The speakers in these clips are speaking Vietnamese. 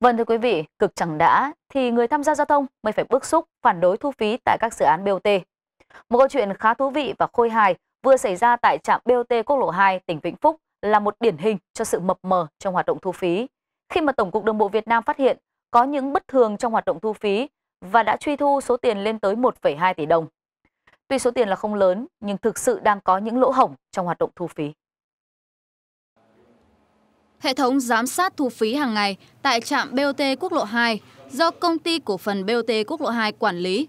Vâng thưa quý vị, cực chẳng đã thì người tham gia giao thông mới phải bức xúc phản đối thu phí tại các dự án BOT. Một câu chuyện khá thú vị và khôi hài vừa xảy ra tại trạm BOT quốc lộ 2 tỉnh Vĩnh Phúc là một điển hình cho sự mập mờ trong hoạt động thu phí. Khi mà Tổng cục Đường bộ Việt Nam phát hiện có những bất thường trong hoạt động thu phí và đã truy thu số tiền lên tới 1,2 tỷ đồng. Tuy số tiền là không lớn nhưng thực sự đang có những lỗ hổng trong hoạt động thu phí. Hệ thống giám sát thu phí hàng ngày tại trạm BOT quốc lộ 2 do công ty cổ phần BOT quốc lộ 2 quản lý.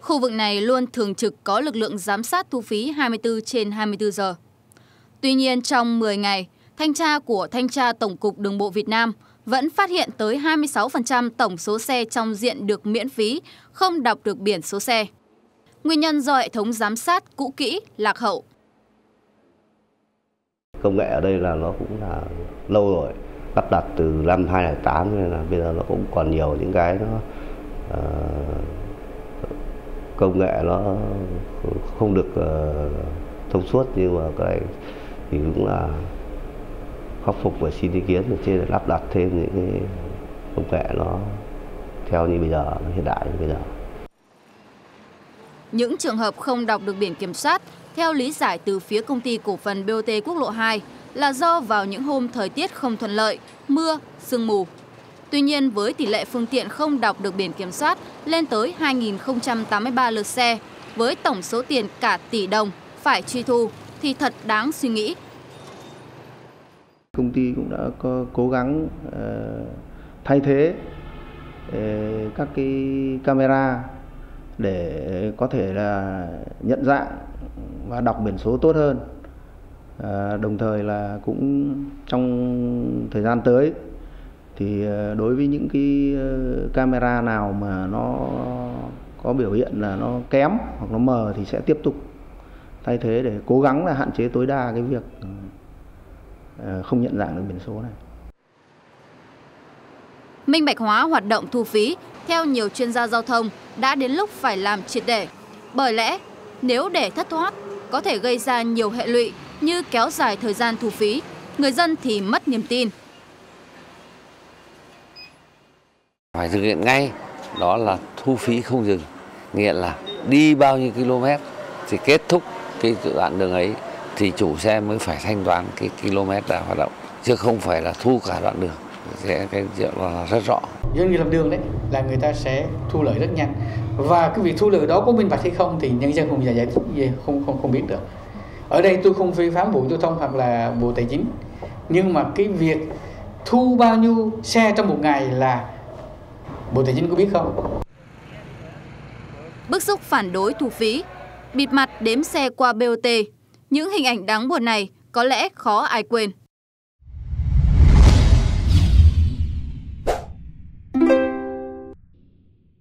Khu vực này luôn thường trực có lực lượng giám sát thu phí 24 trên 24 giờ. Tuy nhiên trong 10 ngày, thanh tra của Thanh tra Tổng cục Đường bộ Việt Nam vẫn phát hiện tới 26% tổng số xe trong diện được miễn phí không đọc được biển số xe. Nguyên nhân do hệ thống giám sát cũ kỹ, lạc hậu. Công nghệ ở đây là nó cũng là lâu rồi, lắp đặt từ năm 2008 nên là bây giờ nó cũng còn nhiều những cái nó uh, công nghệ nó không được uh, thông suốt nhưng mà cái này thì cũng là khắc phục và xin ý kiến ở trên để lắp đặt thêm những cái công nghệ nó theo như bây giờ hiện đại như bây giờ. Những trường hợp không đọc được biển kiểm soát theo lý giải từ phía công ty cổ phần BOT quốc lộ 2 là do vào những hôm thời tiết không thuận lợi, mưa, sương mù. Tuy nhiên với tỷ lệ phương tiện không đọc được biển kiểm soát lên tới 2.083 lượt xe với tổng số tiền cả tỷ đồng phải truy thu thì thật đáng suy nghĩ. Công ty cũng đã có cố gắng ờ, thay thế ờ, các cái camera để có thể là nhận dạng và đọc biển số tốt hơn. À, đồng thời là cũng trong thời gian tới thì à, đối với những cái ờ, camera nào mà nó có biểu hiện là nó kém hoặc nó mờ thì sẽ tiếp tục thay thế để cố gắng là hạn chế tối đa cái việc ờ, không nhận dạng được biển số này. Minh bạch hóa hoạt động thu phí theo nhiều chuyên gia giao thông đã đến lúc phải làm triệt để. Bởi lẽ nếu để thất thoát có thể gây ra nhiều hệ lụy như kéo dài thời gian thu phí, người dân thì mất niềm tin. Phải thực hiện ngay đó là thu phí không dừng, nghĩa là đi bao nhiêu km thì kết thúc cái đoạn đường ấy thì chủ xe mới phải thanh toán cái km đã hoạt động chứ không phải là thu cả đoạn đường. Sẽ cái chuyện là rất rõ doanh nghiệp làm đường đấy, là người ta sẽ thu lợi rất nhanh và cái việc thu lợi đó có minh bạch hay không thì nhân dân không giải giải gì không không không biết được ở đây tôi không phê phán bộ giao thông hoặc là bộ tài chính nhưng mà cái việc thu bao nhiêu xe trong một ngày là bộ tài chính có biết không bức xúc phản đối thu phí, bịt mặt đếm xe qua BOT. Những hình ảnh đáng buồn này có lẽ khó ai quên.